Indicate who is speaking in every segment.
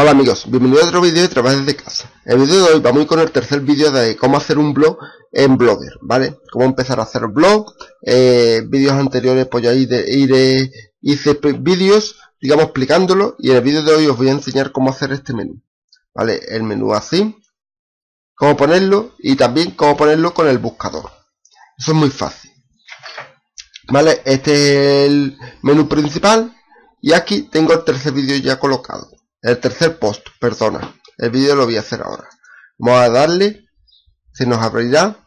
Speaker 1: Hola amigos, bienvenidos a otro vídeo de trabajo desde casa. El vídeo de hoy vamos con el tercer vídeo de cómo hacer un blog en Blogger, ¿vale? Cómo empezar a hacer blog, eh, vídeos anteriores pues ya iré, hice vídeos, digamos explicándolo y en el vídeo de hoy os voy a enseñar cómo hacer este menú, ¿vale? El menú así, cómo ponerlo y también cómo ponerlo con el buscador. Eso es muy fácil. ¿Vale? Este es el menú principal y aquí tengo el tercer vídeo ya colocado el tercer post, perdona. El vídeo lo voy a hacer ahora. Vamos a darle. Se nos abrirá.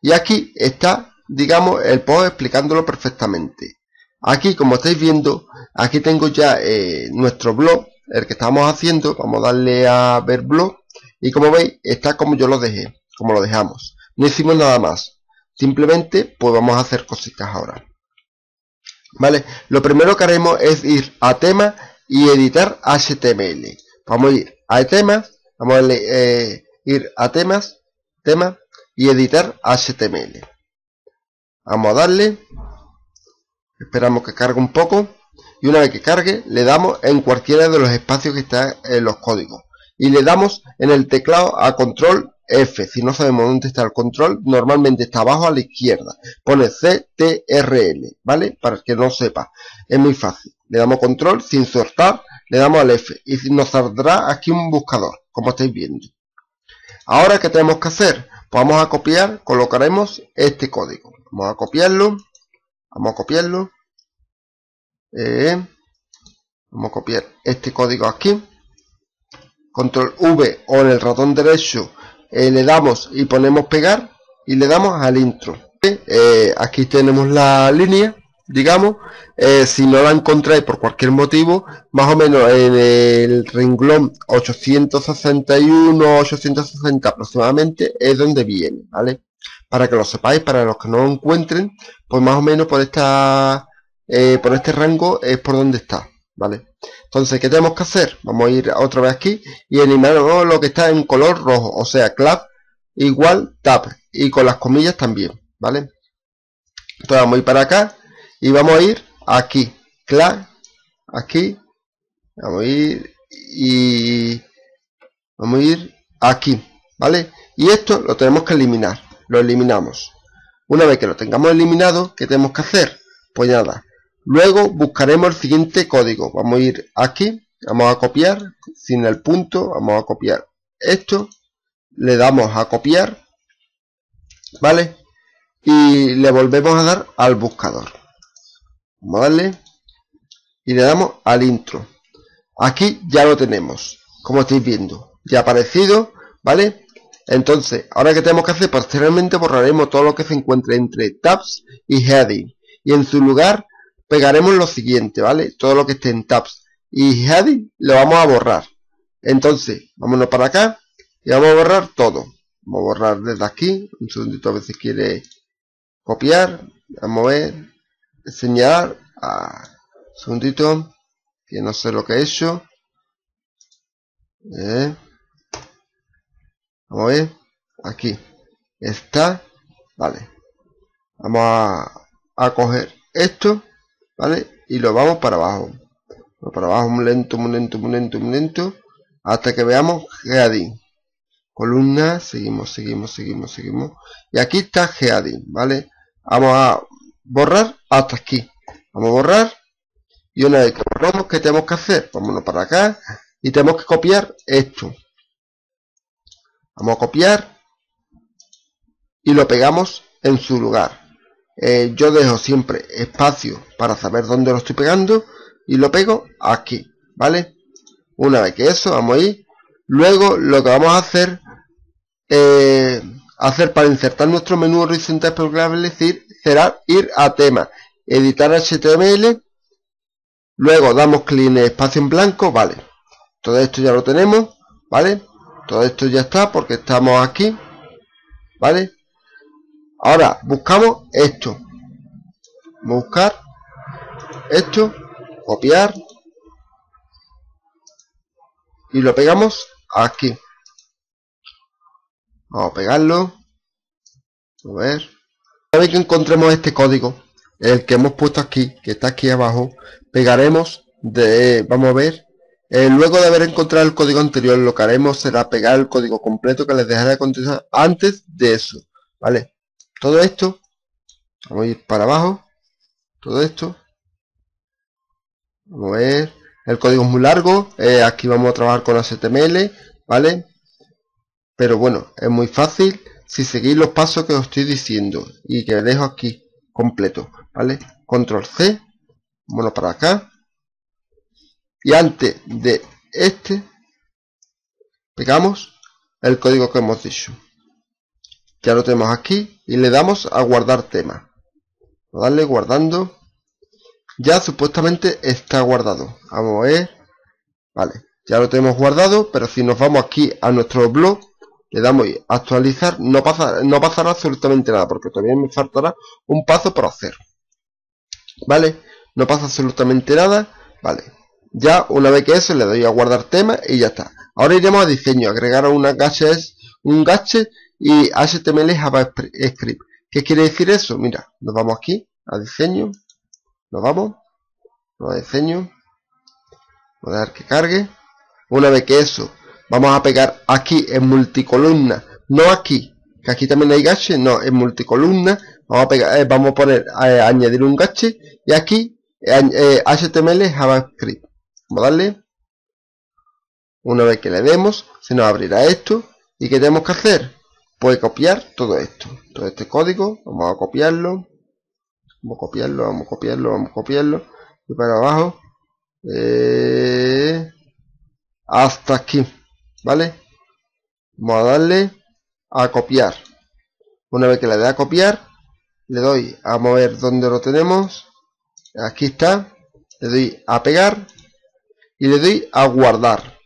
Speaker 1: Y aquí está, digamos, el post explicándolo perfectamente. Aquí, como estáis viendo, aquí tengo ya eh, nuestro blog, el que estamos haciendo. Vamos a darle a ver blog. Y como veis, está como yo lo dejé, como lo dejamos. No hicimos nada más. Simplemente, pues vamos a hacer cositas ahora. Vale, lo primero que haremos es ir a tema y editar HTML. Vamos a ir a temas, vamos a eh, ir a temas, tema y editar HTML. Vamos a darle, esperamos que cargue un poco y una vez que cargue le damos en cualquiera de los espacios que están en los códigos y le damos en el teclado a control F, si no sabemos dónde está el control, normalmente está abajo a la izquierda. Pone CTRL, ¿vale? Para que no sepa. Es muy fácil. Le damos control, sin soltar, le damos al F. Y nos saldrá aquí un buscador, como estáis viendo. Ahora, ¿qué tenemos que hacer? Pues vamos a copiar, colocaremos este código. Vamos a copiarlo. Vamos a copiarlo. Eh, vamos a copiar este código aquí. Control V o en el ratón derecho eh, le damos y ponemos pegar y le damos al intro eh, aquí tenemos la línea digamos eh, si no la encontráis por cualquier motivo más o menos en el renglón 861 860 aproximadamente es donde viene vale para que lo sepáis para los que no lo encuentren pues más o menos por esta por este rango es por donde está vale entonces, ¿qué tenemos que hacer? Vamos a ir otra vez aquí y eliminar lo que está en color rojo, o sea, clap igual tab y con las comillas también, ¿vale? Entonces vamos a ir para acá y vamos a ir aquí, clap, aquí, vamos a ir y vamos a ir aquí, ¿vale? Y esto lo tenemos que eliminar, lo eliminamos. Una vez que lo tengamos eliminado, ¿qué tenemos que hacer? Pues nada, Luego buscaremos el siguiente código. Vamos a ir aquí, vamos a copiar, sin el punto, vamos a copiar esto, le damos a copiar, ¿vale? Y le volvemos a dar al buscador. Darle y le damos al intro. Aquí ya lo tenemos, como estáis viendo, ya aparecido, ¿vale? Entonces, ahora que tenemos que hacer, posteriormente borraremos todo lo que se encuentre entre tabs y heading. Y en su lugar pegaremos lo siguiente, ¿vale? Todo lo que esté en tabs y heading lo vamos a borrar. Entonces, vámonos para acá y vamos a borrar todo. Vamos a borrar desde aquí. Un segundito a si quiere copiar. A ver. Ah, un segundito. Que no sé lo que he hecho. Eh. Vamos a ver. Aquí. Está. Vale. Vamos a, a coger esto ¿vale? Y lo vamos para abajo. Para abajo muy lento, muy lento, muy lento, muy lento. Hasta que veamos heading. Columna, seguimos, seguimos, seguimos, seguimos. Y aquí está heading, ¿vale? Vamos a borrar hasta aquí. Vamos a borrar. Y una vez que borramos, ¿qué tenemos que hacer? Vámonos para acá. Y tenemos que copiar esto. Vamos a copiar. Y lo pegamos en su lugar. Eh, yo dejo siempre espacio para saber dónde lo estoy pegando y lo pego aquí, ¿vale? Una vez que eso, vamos a. Luego lo que vamos a hacer, eh, hacer para insertar nuestro menú horizontal programable, es decir, será ir a tema, editar HTML, luego damos clic en espacio en blanco, vale. Todo esto ya lo tenemos, ¿vale? Todo esto ya está porque estamos aquí, ¿vale? Ahora buscamos esto. Buscar esto, copiar y lo pegamos aquí. Vamos a pegarlo. A ver. Una vez que encontremos este código, el que hemos puesto aquí, que está aquí abajo, pegaremos de, vamos a ver, Eh, luego de haber encontrado el código anterior, lo que haremos será pegar el código completo que les dejaré contestar antes de eso. ¿Vale? Todo esto, vamos a ir para abajo, todo esto, vamos a ver, el código es muy largo, eh, aquí vamos a trabajar con HTML, ¿vale? Pero bueno, es muy fácil si seguís los pasos que os estoy diciendo y que dejo aquí completo, ¿vale? Control C, bueno para acá, y antes de este pegamos el código que hemos dicho. Ya lo tenemos aquí y le damos a guardar tema. Darle guardando. Ya supuestamente está guardado. Vamos a ver. Vale ya lo tenemos guardado pero si nos vamos aquí a nuestro blog le damos actualizar no pasa no pasará absolutamente nada porque todavía me faltará un paso por hacer vale no pasa absolutamente nada vale ya una vez que eso le doy a guardar tema y ya está. Ahora iremos a diseño, agregar una gadget, un gadget y HTML JavaScript. ¿Qué quiere decir eso? Mira, nos vamos aquí a diseño, nos vamos, a diseño, voy a dar que cargue. Una vez que eso, vamos a pegar aquí en multicolumna, no aquí, que aquí también hay gadget, no, en multicolumna, vamos a pegar, eh, vamos a poner, eh, añadir un gadget y aquí HTML eh, JavaScript Vamos a darle. Una vez que le demos, se nos abrirá esto. ¿Y qué tenemos que hacer? Pues copiar todo esto. Todo este código. Vamos a copiarlo. Vamos a copiarlo, vamos a copiarlo, vamos a copiarlo. Y para abajo. Eh, hasta aquí. ¿Vale? Vamos a darle a copiar. Una vez que le dé a copiar, le doy a mover donde lo tenemos. Aquí está. Le doy a pegar y le doy a guardar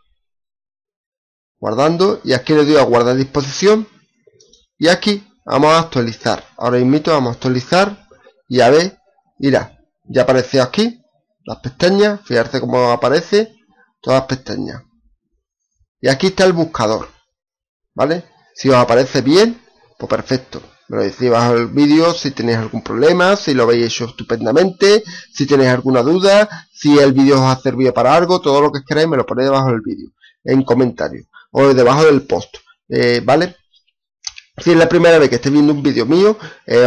Speaker 1: guardando y aquí le doy a guardar disposición y aquí vamos a actualizar ahora invito a actualizar y a ver mira ya aparece aquí las pestañas fíjate cómo aparece todas las pestañas y aquí está el buscador vale si os aparece bien pues perfecto me lo decís bajo el vídeo si tenéis algún problema, si lo habéis hecho estupendamente, si tenéis alguna duda, si el vídeo os ha servido para algo, todo lo que queráis me lo ponéis debajo del vídeo, en comentarios, o debajo del post, eh, ¿vale? Si es la primera vez que estéis viendo un vídeo mío, eh,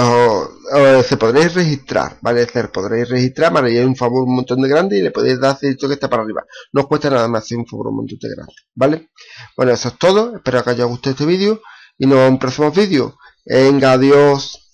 Speaker 1: se podréis registrar, ¿vale? decir, podréis registrar, me haréis un favor un montón de grande y le podéis dar esto que está para arriba. No os cuesta nada más hacer un favor un montón de grande, ¿vale? Bueno, eso es todo, espero que os haya gustado este vídeo y nos vemos en un próximo vídeo. Venga, adiós.